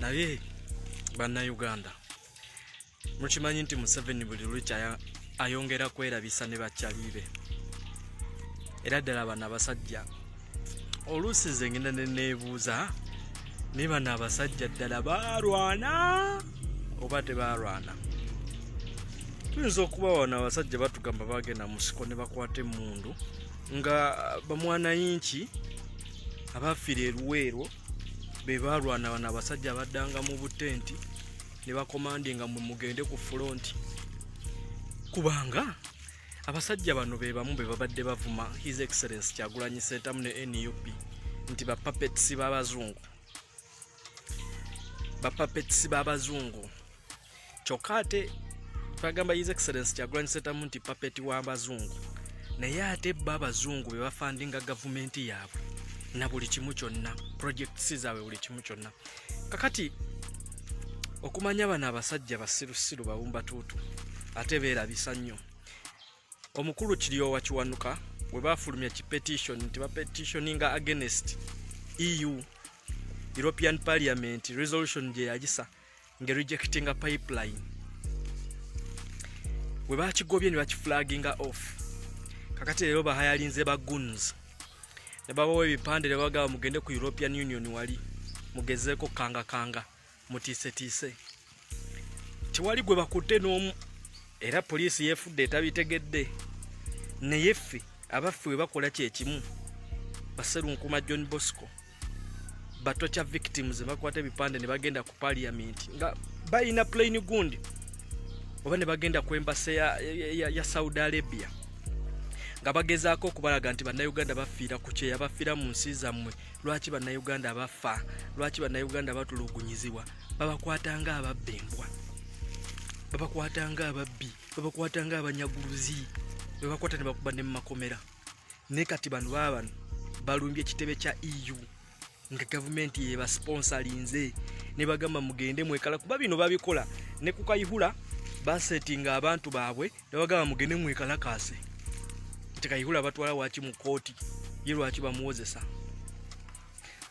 naye bannayuganda mukimanyi nti museveni buli lwiki aya- ayongera kwerabisa ne bakyalibe era ddala bano abasajja oluusi ze ngenda neneebuuza naye bano abasajja ddala baalwana oba tebalwana tuyinza okuba wano abasajja batugamba bagenda musiko ne bakwata emundu nga bamwanayinki abafiira eruweero be balwana bano abasajja baddanga mu butenti ne bakomandi nga mwe mugende ku fulonti kubanga abasajja bano be bamu be babadde bavuma his excellence kyagulanyi sentamu ne nup nti bapapetisi b'abazungu bapapetisi b'abazungu kyokka ate twagamba his excellence kyagulanyi sentamu nti papeti w'abazungu naye ate bo abazungu be bafandinga gavumenti yaabwe na buli kimu kyonna projekisi zaabwe buli kimu kyonna. Kakati okumanya bano abasajja basirusiru bawumbatuutu ate beerabisa nnyo omukulu kiryowa kiwanuka bwe bafulumya kipetition nti bapetitioninga against eu european parliament resolution gye yagisa nga rejectinga pipeline. Bwe bakigobye ne bakiflaginga off. Kakati leero bahayalinze ba guns. Ne babawa ebipande ne bagamba mugende ku european union wali mugezeeko kangakanga mutiisetiise. Tewali gwe bakutte n'omu era poliisi yeefudde etabitegedde naye ffe abaffe bwe bakola kyekimu baserunkuma john bosco batokya victims bakwata ebipande ne bagenda ku parliament. Nga balina plain gundi oba ne bagenda ku embase ya, ya, ya, saudi arabia. Nga bagezaako okubalaga nti bannayuganda bafiira ku kyeya bafiira mu nsi zammwe. Lwaki bannayuganda bafa? Lwaki bannayuganda batulugunyizibwa? Babakwatanga ababba embwa babakwatanga ababbi. Babakwatanga abanyaguluzi bebakwata ne bakuba ne mumakomera naye kati bano baba bano balumbye ekitebe kya eu nga gavumenti yebasponsalinze ne bagamba mugende mwekala. Kuba bino babikola ne ku kayihura basetinga abantu baabwe ne bagamba mugende mwekalakase nti kayihura batwala waki mu kooti ye lwaki bamuwozesa?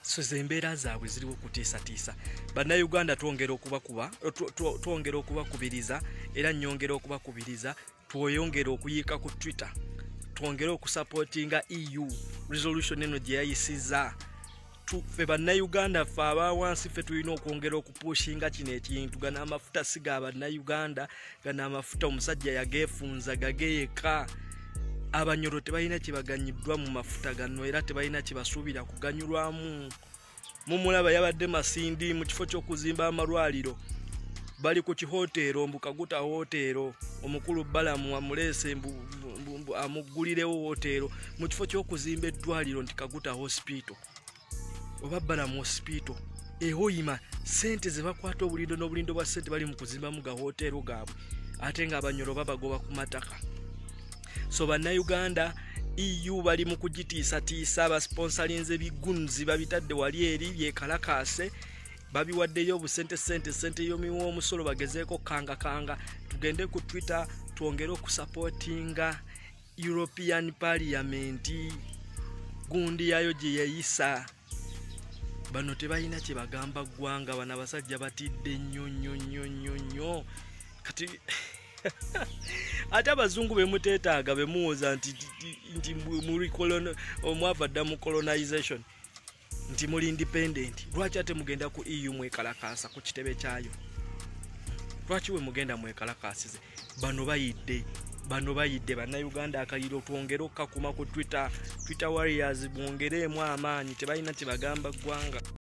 So ze embeera zaabwe ziriwo okutiisatiisa bannayuganda twongera okubakuba tw- tw- twongera okubakubiriza era nyongera okubakubiriza tweyongera okuyiika ku twitter twongere okusapootinga eu resolution eno gye yayisiza. Tu- ffe bannayuganda ffe abawansi ffe tulina okwongera okupushinga kino ekintu. Gano amafuta si ga bannayuganda gano amafuta omusajja yageefunza gageeka. Abanyolo tebalina kyebaganyiddwa mu mafuta gano era tebalina kyebasuubira kuganyulwamu. Mumulaba yabadde masindi mu kifo ky'okuzimba amalwaliro bali ku kihoteero mbukaguta hoteero omukulu balamu amuleese amuggulirewo hoteero mu kifo ky'okuzimba eddwaliro nti kaguta hospital oba balamu hospital ehoyima sente ze bakwata obulindo n'obulindo bwa sente bali mu kuzimbamu ga hoteero gaabwe ate nga abanyolo babagoba ku mataka. So bannayuganda eu bali mu kugitiisatiisa basponsalinze bigunzi babitadde wali eri byekalakase babiwaddeyo obusente sente sente yomiwa omusolo bagezeeko kangakanga tugende ku twitter twongere okusapootinga european parliament gundi yayo gye yeyisa bano tebalina kye bagamba ggwanga bano abasajja batidde nnyo nnyo nnyo nnyo nnyo kati ate abazungu bemuteetaaga bemuwoza nti, nti, colon- omwava dda mu colonization nti muli independent. Lwaki ate mugenda ku eu mwekalakasa ku kitebe kyayo? Lwaki we mugenda mwekalakasize bano bayidde bano bayidde bannayuganda akaliro twongere okukakuma ku twitter twitter warriors mwongereemu amaanyi tebalina kye bagamba ggwanga